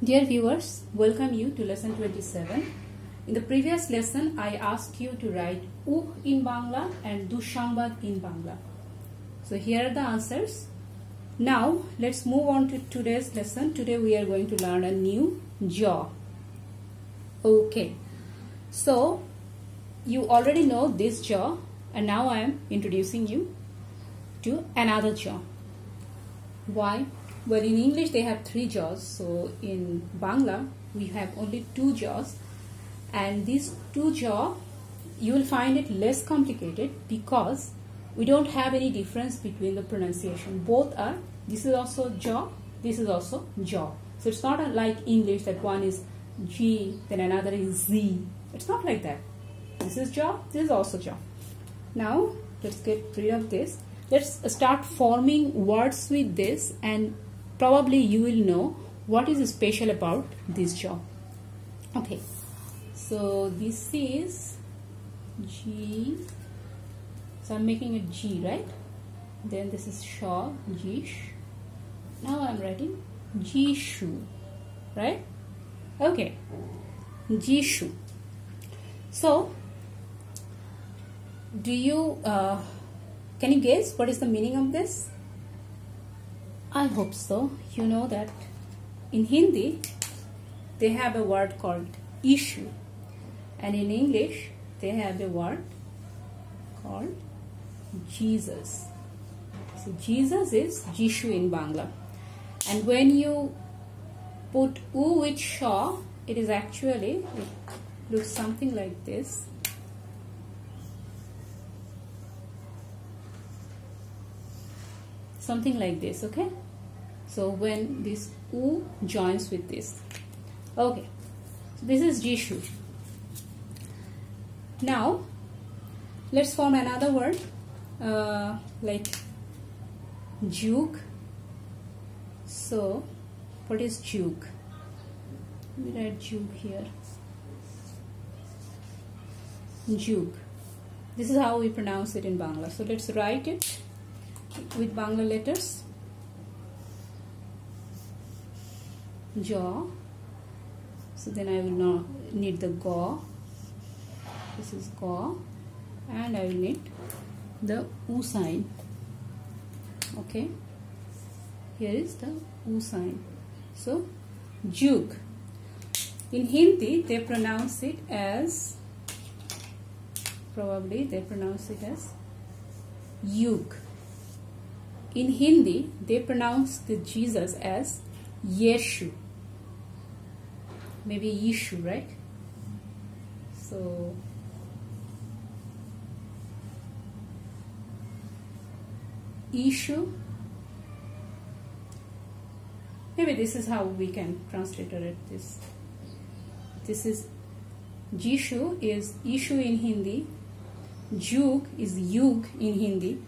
Dear viewers, welcome you to lesson 27. In the previous lesson, I asked you to write U in Bangla and Dushambad in Bangla. So here are the answers. Now let's move on to today's lesson. Today we are going to learn a new jaw. Okay, so you already know this jaw and now I am introducing you to another jaw. Why? Well, in English they have three jaws. So in Bangla we have only two jaws, and these two jaw you will find it less complicated because we don't have any difference between the pronunciation. Both are. This is also jaw. This is also jaw. So it's not like English that one is G, then another is Z. It's not like that. This is jaw. This is also jaw. Now let's get rid of this. Let's start forming words with this and probably you will know what is special about this job. Okay. So this is G. So I'm making it G right? Then this is Shaw Jish. Now I'm writing Jishu right? Okay. Jishu. So do you uh, can you guess what is the meaning of this I hope so. You know that in Hindi they have a word called issue, and in English they have a word called Jesus. So Jesus is Jishu in Bangla, and when you put U with Shaw, it is actually it looks something like this. something like this okay so when this u joins with this. Okay. So this is jishu now let's form another word uh, like juke. So what is juke? Let me write juke here. Juke. This is how we pronounce it in Bangla. So let's write it with Bangla letters jaw. So then I will not need the go this is go and I will need the u sign okay. Here is the u sign so juke. In Hindi they pronounce it as probably they pronounce it as yuk in Hindi, they pronounce the Jesus as Yeshu. Maybe Yeshu, right? So, Yeshu. Maybe this is how we can translate it. This, this is Jishu is Ishu in Hindi. Juk is Yug in Hindi.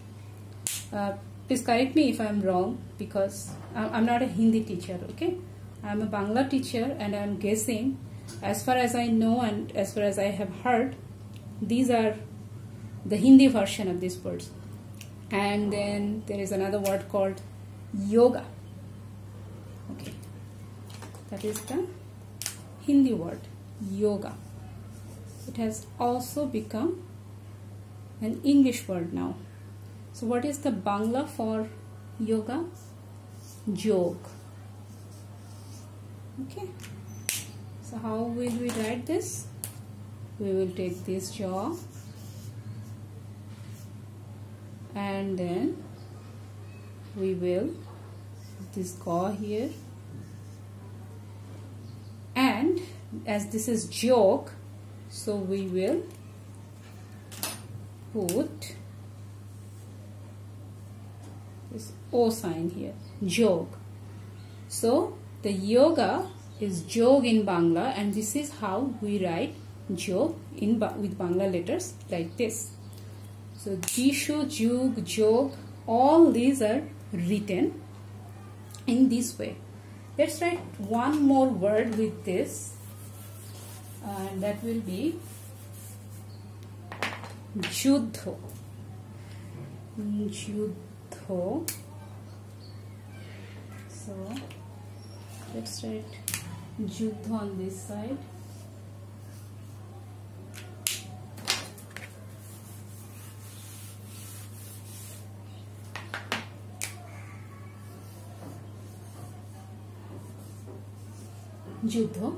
Uh, please correct me if I'm wrong because I'm not a Hindi teacher, okay? I'm a Bangla teacher and I'm guessing as far as I know and as far as I have heard, these are the Hindi version of these words. And then there is another word called yoga. Okay, that is the Hindi word yoga. It has also become an English word now. So what is the Bangla for yoga? Jog. Okay. So how will we write this? We will take this jaw and then we will this jaw here and as this is joke so we will put this O sign here, jog. So the yoga is jog in Bangla and this is how we write jog in with Bangla letters like this. So jishu, jug, jog, all these are written in this way. Let's write one more word with this uh, and that will be juddho. Juddho so let's write Juddha on this side. Juddha.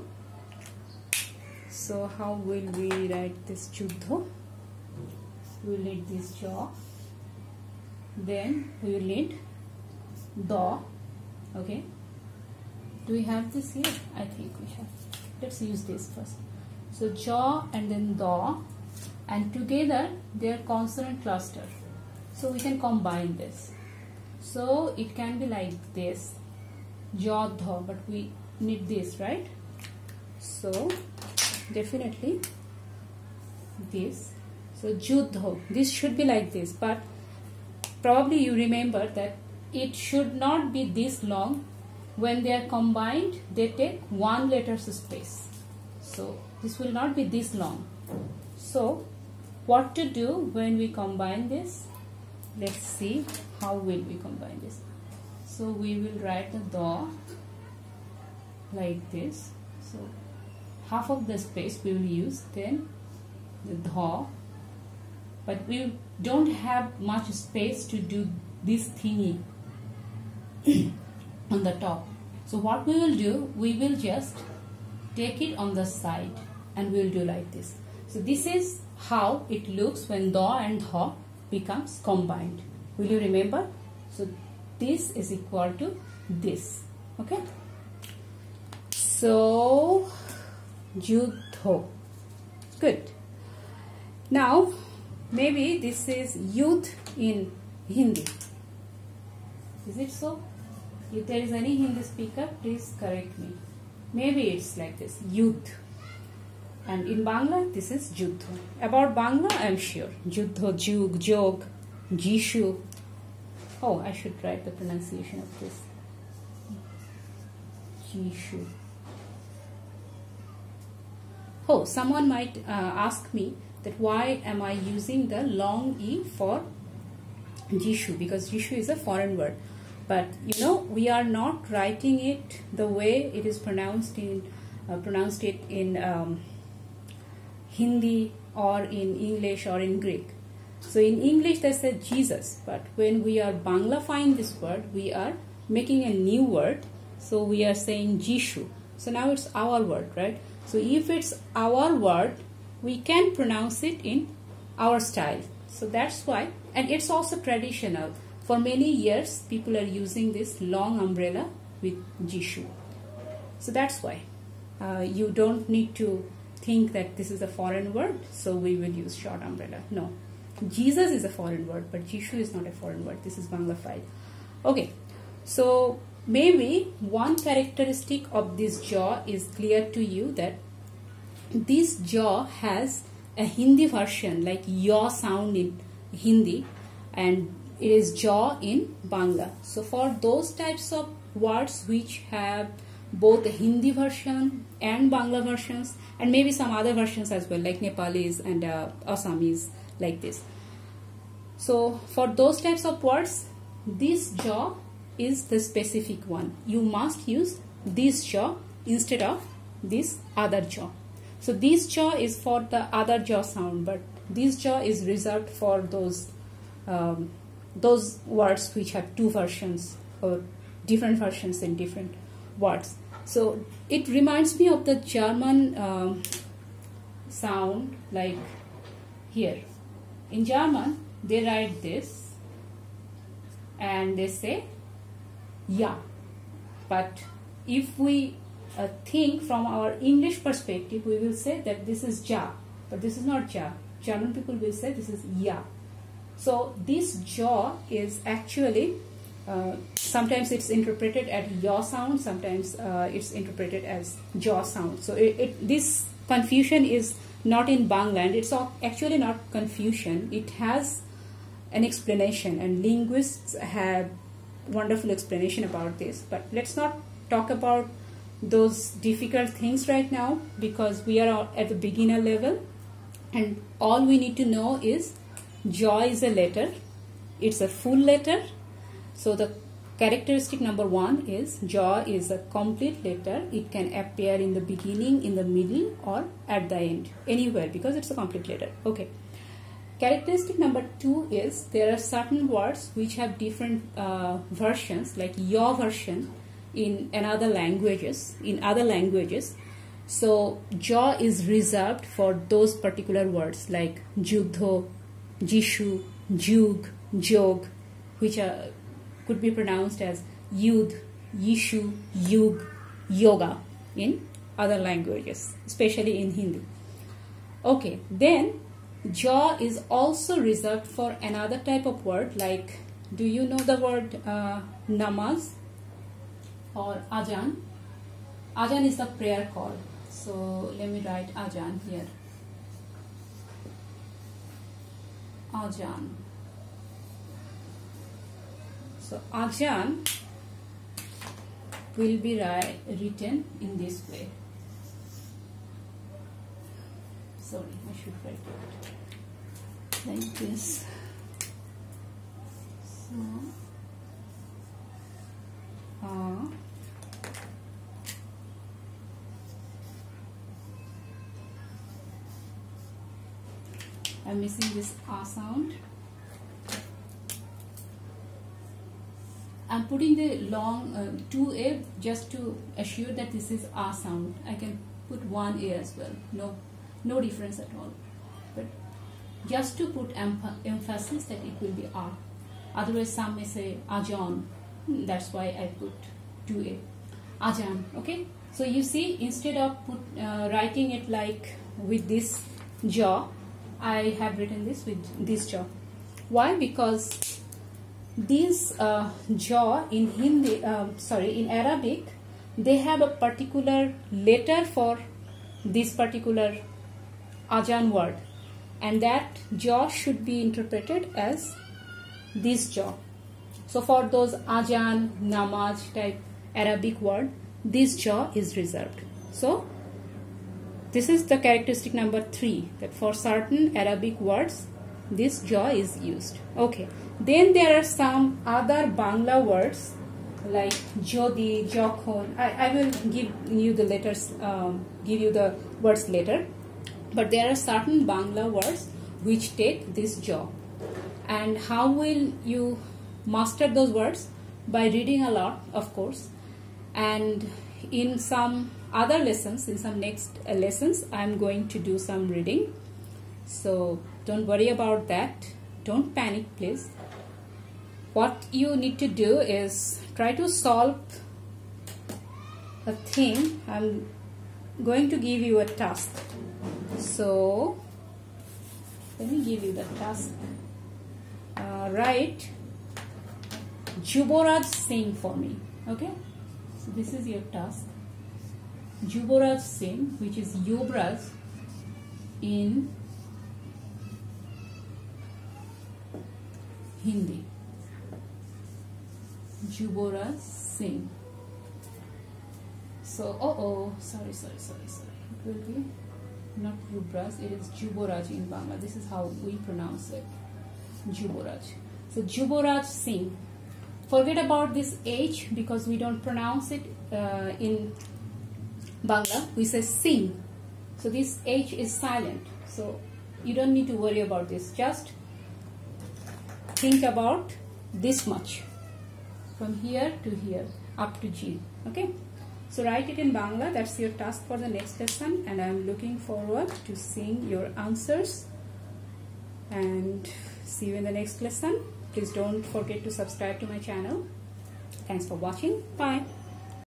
So how will we write this Juddha? We will need this jaw. Then we will need the. Okay. Do we have this here? I think we have. Let's use this first. So jaw and then the and together they are consonant cluster. So we can combine this. So it can be like this. Jaw dha, but we need this, right? So definitely this. So judho. This should be like this, but probably you remember that it should not be this long. When they are combined they take one letter space. So this will not be this long. So what to do when we combine this? Let's see how will we combine this. So we will write the da like this. So half of the space we will use then the dha but we don't have much space to do this thingy on the top. So what we will do, we will just take it on the side and we will do like this. So this is how it looks when da and dha becomes combined. Will you remember? So this is equal to this. Okay. So judho. Good. Now maybe this is youth in Hindi. Is it so? If there is any Hindi speaker, please correct me. Maybe it's like this, youth. And in Bangla, this is Juddho. About Bangla, I am sure. Juddho, Jug, Jog, Jishu. Oh, I should write the pronunciation of this. Jishu. Oh, someone might uh, ask me that why am I using the long E for Jishu? Because Jishu is a foreign word but you know we are not writing it the way it is pronounced in uh, pronounced it in um, Hindi or in English or in Greek. So in English they said Jesus, but when we are Banglafying this word, we are making a new word. So we are saying Jishu. So now it's our word, right? So if it's our word, we can pronounce it in our style. So that's why, and it's also traditional. For many years, people are using this long umbrella with Jishu. So that's why uh, you don't need to think that this is a foreign word, so we will use short umbrella. No. Jesus is a foreign word, but Jishu is not a foreign word. This is Banglified. Okay, so maybe one characteristic of this jaw is clear to you that this jaw has a Hindi version like yaw sound in Hindi and it is jaw in Bangla. So for those types of words which have both the Hindi version and Bangla versions and maybe some other versions as well like Nepalese and uh, Assamese like this. So for those types of words this jaw is the specific one. You must use this jaw instead of this other jaw. So this jaw is for the other jaw sound but this jaw is reserved for those um, those words which have two versions or different versions in different words. So it reminds me of the German um, sound like here. In German, they write this and they say ja. But if we uh, think from our English perspective, we will say that this is ja, but this is not ja. German people will say this is ja. So this jaw is actually uh, sometimes it's interpreted as yaw sound, sometimes uh, it's interpreted as jaw sound. So it, it, this confusion is not in Bangla it's actually not confusion. It has an explanation and linguists have wonderful explanation about this. But let's not talk about those difficult things right now because we are at the beginner level and all we need to know is Jaw is a letter. It's a full letter. So the Characteristic number one is jaw is a complete letter. It can appear in the beginning, in the middle or at the end, anywhere because it's a complete letter. Okay. Characteristic number two is there are certain words which have different uh, versions like your version in another languages, in other languages. So jaw is reserved for those particular words like jugdho, jishu, jug, jog, which are could be pronounced as Yud, Yishu, Yug, Yoga in other languages, especially in Hindi. Okay, then jaw is also reserved for another type of word like, do you know the word uh, namaz or ajan? Ajan is the prayer call. So let me write ajan here. Ajan. So Ajan will be written in this way. Sorry, I should write it like this. So, uh, I'm missing this A sound. I'm putting the long uh, 2A just to assure that this is A sound. I can put 1A as well. No, no difference at all. But just to put emphasis that it will be A. Otherwise some may say Ajan. Hmm, that's why I put 2A. Ajan. Okay. So you see instead of put, uh, writing it like with this jaw, I have written this with this jaw. Why? Because this uh, jaw in Hindi, uh, sorry, in Arabic, they have a particular letter for this particular ajan word and that jaw should be interpreted as this jaw. So for those ajan, namaz type Arabic word, this jaw is reserved. So this is the characteristic number three that for certain Arabic words this jaw is used. Okay. Then there are some other Bangla words like Jodi, Jokhon. I, I will give you the letters, um, give you the words later. But there are certain Bangla words which take this jaw. And how will you master those words? By reading a lot, of course. And in some other lessons, in some next lessons, I am going to do some reading. So don't worry about that. Don't panic, please. What you need to do is try to solve a thing. I'm going to give you a task. So let me give you the task. Uh, write Juboraj Singh for me. Okay? So this is your task Juboraj Singh which is Yuvraj in Hindi Juboraj Singh. So, oh, oh, sorry, sorry, sorry, sorry. It will be not Yubraj, it is Juboraj in Bangla. This is how we pronounce it. Juboraj. So, Juboraj Singh. Forget about this H because we don't pronounce it uh, in Bangla. We say sing. So, this H is silent. So, you don't need to worry about this. Just think about this much. From here to here up to G. Okay? So write it in Bangla. That's your task for the next lesson. And I'm looking forward to seeing your answers. And see you in the next lesson. Please don't forget to subscribe to my channel. Thanks for watching. Bye